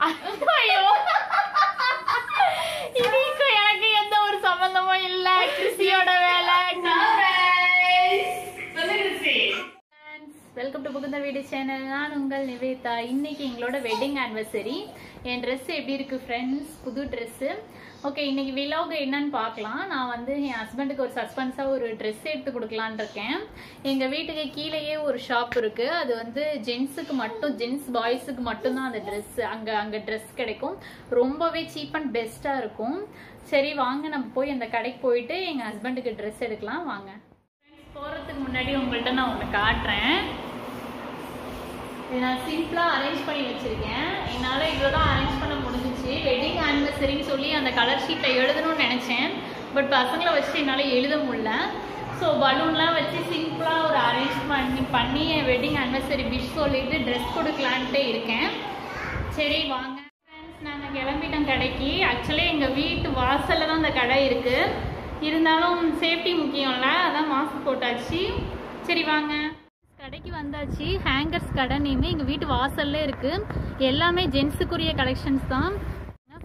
ஐயோ இதுக்கும் எனக்கு எந்த ஒரு சம்பந்தமும் இல்ல கிறிஸ்டியோட வேலை வெல்கம் டு புகுந்த வீடு சேனல் நான் உங்கள் நிவேதா. இன்னைக்கு எங்களோட வெட்டிங் ஆனிவர்சரி என் ட்ரெஸ் எப்படி இருக்கு ஃப்ரெண்ட்ஸ் புது ட்ரெஸ்ஸு ஓகே இன்னைக்கு விலாக் என்னன்னு பார்க்கலாம். நான் வந்து என் ஹஸ்பண்டுக்கு ஒரு சஸ்பென்ஸாக ஒரு ட்ரெஸ் எடுத்து கொடுக்கலான் இருக்கேன். எங்கள் வீட்டுக்கு கீழேயே ஒரு ஷாப் இருக்கு. அது வந்து ஜென்ஸுக்கு மட்டும் ஜென்ஸ் பாய்ஸுக்கு மட்டும்தான் அந்த ட்ரெஸ் அங்கே அங்கே ட்ரெஸ் கிடைக்கும். ரொம்பவே சீப் அண்ட் பெஸ்ட்டாக இருக்கும். சரி வாங்க நம்ம போய் அந்த கடைக்கு போயிட்டு எங்கள் ஹஸ்பண்டுக்கு ட்ரெஸ் எடுக்கலாம். வாங்க. போகிறதுக்கு முன்னாடி உங்கள்கிட்ட நான் ஒன்று காட்டுறேன். இதை நான் சிம்பிளாக அரேஞ்ச் பண்ணி வச்சுருக்கேன். என்னால் இவ்வளோ தான் அரேஞ்ச் பண்ண முடிஞ்சிச்சு. வெட்டிங் ஆனிவர்சரின்னு சொல்லி அந்த கலர் ஷீட்டில் எழுதணும்னு நினச்சேன். பட் பசங்களை வச்சுட்டு என்னால் எழுத முடில ஸோ பலூன்லாம் வச்சு சிம்பிளாக ஒரு அரேஞ்ச் பண்ணி பண்ணி என் வெட்டிங் ஆனிவர்சரி விஷ் சொல்லிட்டு ட்ரெஸ் கொடுக்கலான்ட்டு இருக்கேன். சரி வாங்க. ஃப்ரெண்ட்ஸ் நாங்கள் கிளம்பிட்டோம் கடைக்கு. ஆக்சுவலி எங்கள் வீட்டு வாசலில் தான் அந்த கடை இருக்குது இருந்தாலும் சேஃப்டி முக்கியம்ல. அதான் மாஸ்க் போட்டாச்சு. சரி வாங்க. கடைக்கு வந்தாச்சு. ஹேங்கர்ஸ் கடை நேம் எங்கள் வீட்டு வாசல்ல இருக்குது எல்லாமே ஜென்ஸுக்குரிய கலெக்ஷன்ஸ் தான்.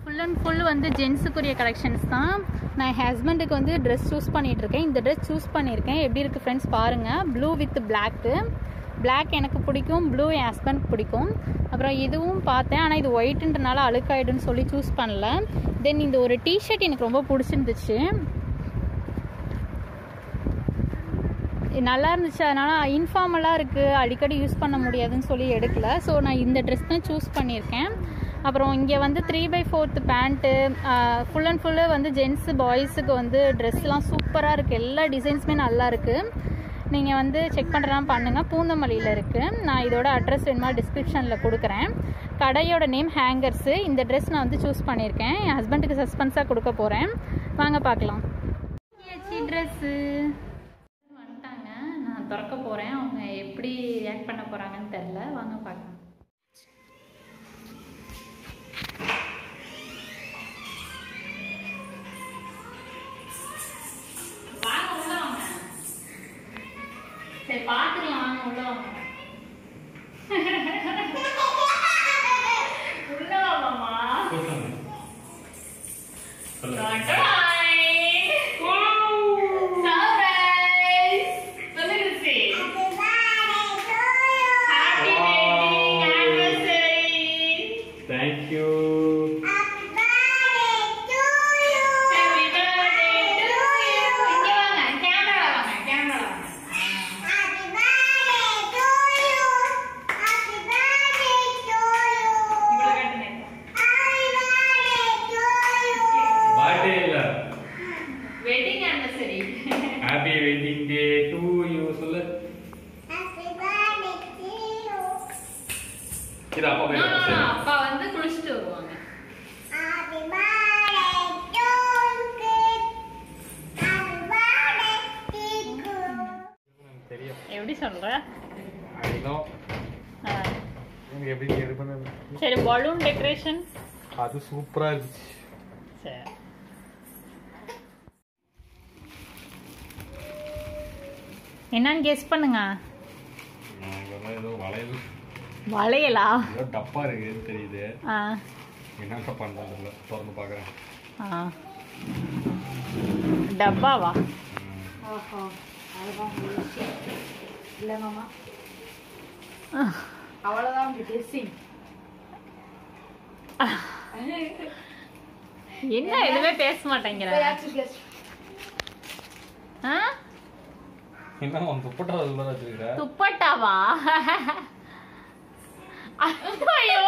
ஃபுல் அண்ட் ஃபுல் வந்து ஜென்ஸுக்குரிய கலெக்ஷன்ஸ் தான். நான் என் ஹஸ்பண்டுக்கு வந்து ட்ரெஸ் சூஸ் பண்ணிகிட்ருக்கேன் இருக்கேன் இந்த ட்ரெஸ் சூஸ் பண்ணியிருக்கேன். எப்படி இருக்குது ஃப்ரெண்ட்ஸ் பாருங்கள் ப்ளூ வித் பிளாக்கு பிளாக் எனக்கு பிடிக்கும். ப்ளூ என் ஹஸ்பண்ட் பிடிக்கும். அப்புறம் இதுவும் பார்த்தேன். ஆனால் இது ஒயிட்டுன்றனால அழுக்காயிடுன்னு சொல்லி சூஸ் பண்ணல. தென் இந்த ஒரு டிஷர்ட் எனக்கு ரொம்ப பிடிச்சிருந்துச்சு. நல்லா இருந்துச்சு. அதனால இன்ஃபார்மலாக இருக்குது அடிக்கடி யூஸ் பண்ண முடியாதுன்னு சொல்லி எடுக்கல. ஸோ நான் இந்த ட்ரெஸ் தான் சூஸ் பண்ணியிருக்கேன். அப்புறம் இங்கே வந்து three by fourth pant full and full வந்து ஜென்ஸு பாய்ஸுக்கு வந்து ட்ரெஸ்லாம் சூப்பராக இருக்குது எல்லா டிசைன்ஸுமே நல்லா இருக்குது நீங்கள் வந்து செக் பண்ணுறலாம் பண்ணுங்கள் பூந்தமல்லியில் இருக்குது நான் இதோட அட்ரஸ் வேணுமா டிஸ்கிரிப்ஷனில் கொடுக்குறேன். கடையோட நேம் ஹேங்கர்ஸு இந்த ட்ரெஸ் நான் வந்து சூஸ் பண்ணியிருக்கேன். என் ஹஸ்பண்டுக்கு சஸ்பென்ஸாக கொடுக்க போகிறேன் வாங்க பார்க்கலாம். ட்ரெஸ்ஸு நான் திறக்க போகிறேன் அவங்க எப்படி ரியாக்ட் பண்ண போகிறாங்கன்னு தெரில வாங்க பார்க்கலாம். வாங்க. சரி பார்த்துக்கலாம். வாங்க உள்ள வாங்க. அப்பா போய் சரி. அப்பா வந்து குளிச்சுட்டு வருவாங்க. எனக்கு தெரியும். எப்படி சொல்ற? சரி பலூன் டெக்கரேஷன் அது சூப்பரா இருந்துச்சு. சரி. என்னன்னு கெஸ் பண்ணுங்க. வளையல்? டப்பா இருக்குன்னு தெரியுது. என்ன இல்லை திறந்து பார்க்குறேன் ஆ. டப்பாவா? இல்ல மாமா. ட்ரெஸ்ஸிங் என்ன? எதுவுமே பேச மாட்டேங்கிற. துப்பட்டாவா? ஐயோ.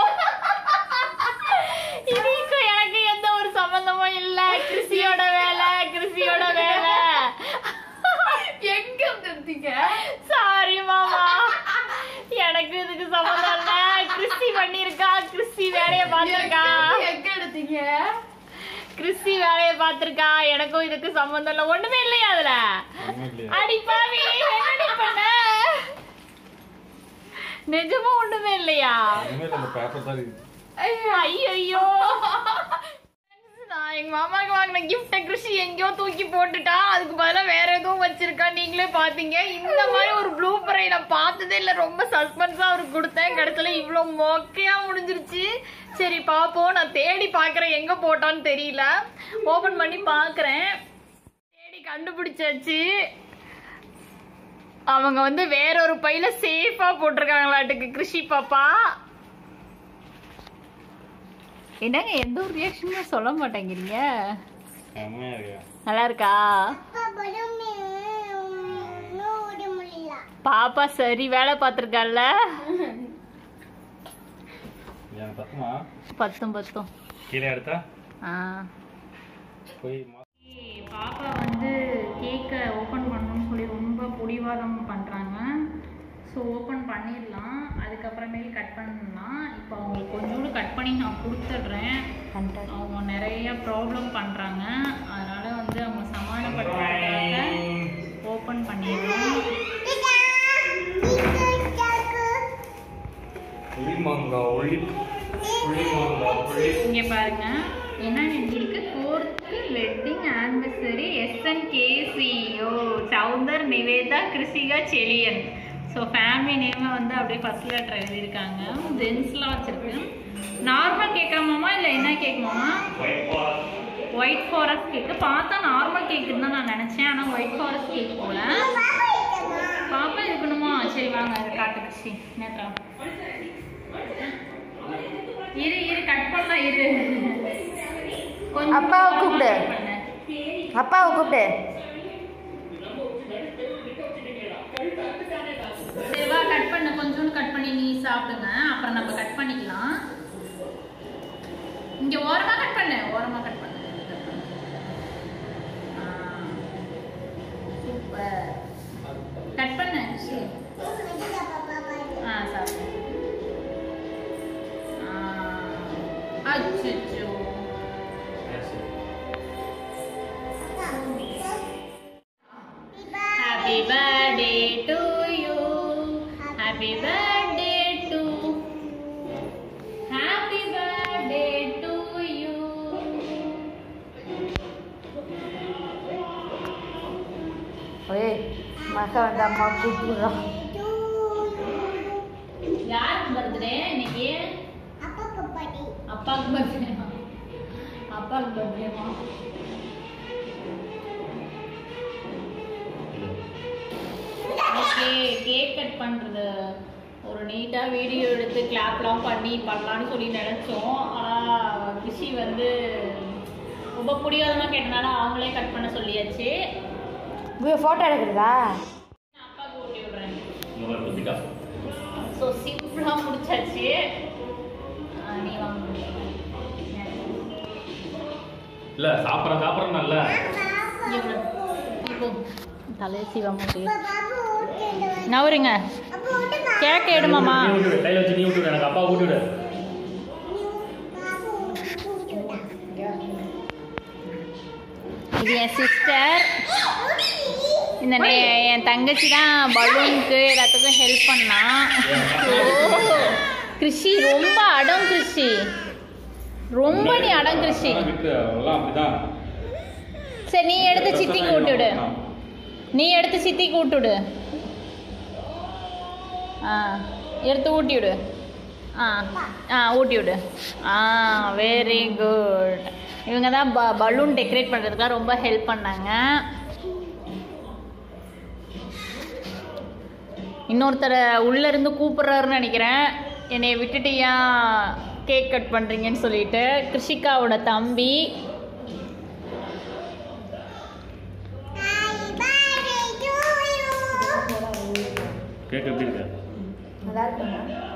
எனக்கு எந்த ஒரு சம்பந்தமும் இல்ல. கிறிஸ்டியோட வேலை கிறிஸ்டியோட வேலை. எங்க வந்துட்டீங்க சாரி மாமா. எனக்கு இதுக்கு சம்மந்தம் இல்ல. கிறிஸ்டி பண்ணிருக்கா கிறிஸ்டி வேலைய பார்த்திருக்கா? எங்க எடுத்தீங்க? கிறிஸ்டி வேலைய பார்த்திருக்கா? எனக்கும் இதுக்கு சம்மந்தம் இல்ல. ஒண்ணுமே இல்லையா அதுல? அடி பாவி என்னடி பண்ண? நிஜமா ஒண்ணுமே இல்லையா? ஐயோ நான் எங்க மாமாக்கு வாங்கின கிஃப்ட கிருஷி எங்கேயோ தூக்கி போட்டுட்டா. அதுக்கு பதிலா வேற எதுவும் வச்சிருக்கா? நீங்களே பாத்தீங்க. இந்த மாதிரி ஒரு ப்ளூ பரை நான் பார்த்ததே இல்ல. ரொம்ப சஸ்பென்ஸா அவருக்கு கொடுத்தேன். கடைசியில இவ்வளவு மொக்கையா முடிஞ்சிருச்சு. சரி பாப்போம். நான் தேடி பாக்குறேன். எங்க போட்டான்னு தெரியல. ஓபன் பண்ணி பாக்குறேன். தேடி கண்டுபிடிச்சாச்சு. அவங்க வந்து வேற ஒரு பையில சேஃபா போட்டிருக்காங்களாட்டுக்கு. கிருஷி பாப்பா. என்னங்க எந்த ஒரு ரியாக்ஷனும் சொல்ல மாட்டேங்கிறீங்க? நல்லா இருக்கா? பாப்பா சரி வேலை பார்த்துருக்கால பத்துமா? பத்தும் கீழே எடுத்தா? ஆ. போய் மா- பாப்பா வந்து கேக்கை ஓப்பன் பிடிவாதம் பண்ணுறாங்க ஸோ ஓப்பன் பண்ணிடலாம். அதுக்கப்புறமேல் கட் பண்ணலாம். இப்போ அவங்களுக்கு கொஞ்சோண்டு கட் பண்ணி நான் கொடுத்துட்றேன். அவங்க நிறைய ப்ராப்ளம் பண்ணுறாங்க அதனால வந்து அவங்க சமாதானப்படுத்துறதுக்காக ஓப்பன் பண்ணிடுறோம் புளி மாங்காய் ஒளி புளி மாங்காய் புளி. இங்கே பாருங்க. என்ன இருக்கு? Fourth wedding anniversary S N K C O Soundar Nivetha Krishika Seliyan. So family நேமை வந்து அப்படியே ஃபர்ஸ்ட் லெட்டர் எழுதியிருக்காங்க. ஜென்ஸ்லாம் வச்சிருக்கு. நார்மல் கேட்குறமாமா இல்லை என்ன கேட்குமாமா ஒயிட் ஃபாரஸ்ட் கேக்கு. பார்த்தா நார்மல் கேக்குன்னு தான் நான் நினச்சேன். ஆனால் ஒயிட் ஃபாரஸ்ட் கேக் போல. பாப்பா இருக்கணுமா? சரி வாங்க அதை காட்டு கிருஷி நேத்ரா இரு இரு கட் பண்ணலாம் இரு. அப்பாவை கூப்பிடு. பண்ணு. அப்பாவை கூப்பிட்டு சரி கட் பண்ணு. கொஞ்சோண்டு கட் பண்ணி நீ சாப்பிடுங்க. அப்புறம் நம்ம கட் பண்ணிக்கலாம். இங்க ஓரமா கட் பண்ணு. ஓரமா கட் பண்ணு. சூப்பர். கட் பண்ணு. சரி. ஆ சாப்பிடு. ஆ. Happy birthday to. Happy birthday to you. ஏய் மக வந்து அம்மா கூப்பிடுறோம் யாருக்கு பர்த்டே இன்னைக்கு அப்பாவுக்கு பர்த்டே அப்பாவுக்கு பர்த்டேமா ஓகே கேக் கட் பண்ணுறது ஒரு நீட்டாக வீடியோ எடுத்து கிளாப்லாம் பண்ணி பண்ணலான்னு சொல்லி நினச்சோம். ஆனால் கிருஷி வந்து ரொம்ப பிடிவாதமாக கேட்டனால அவங்களே கட் பண்ண சொல்லியாச்சு. ஃபோட்டோ எடுக்கிறதா? நான் அப்பாவுக்கு ஊட்டி விடுறேன். ஸோ சிம்பிளாக முடிச்சாச்சு. ஆ, நீ வாங்க. இல்ல சாப்பிட்ற சாப்பிட்ற நல்ல தலையை சிவமாட்டி நவருங்க. கேக் எடுமாமா கையில் வச்சு நீ விட்டு எனக்கு அப்பா ஊட்டி விடு. இது என் சிஸ்டர் இந்த என் தங்கச்சி தான் பலூனுக்கு எல்லாத்துக்கும் ஹெல்ப் பண்ணா. ஓ கிருஷி ரொம்ப அடம் கிருஷி. ரொம்ப நீ அடம் கிருஷி. சரி நீ எடுத்து சித்திக்கு ஊட்டி விடு. நீ எடுத்து சித்திக்கு ஊட்டி விடு. ஆ எடுத்து ஊட்டி விடு. ஆ ஆ ஊட்டி விடு. ஆ வெரி குட் இவங்க தான் ப பலூன் டெக்கரேட் பண்ணுறதுக்குலாம் ரொம்ப ஹெல்ப் பண்ணாங்க. இன்னொருத்தரை உள்ளே இருந்து கூப்பிட்றாருன்னு நினைக்கிறேன். என்னை விட்டுட்டு ஏன் கேக் கட் பண்ணுறீங்கன்னு சொல்லிட்டு. கிருஷிகாவோட தம்பி. கேக் எப்படி இருக்கு? நல்லா இருக்குங்க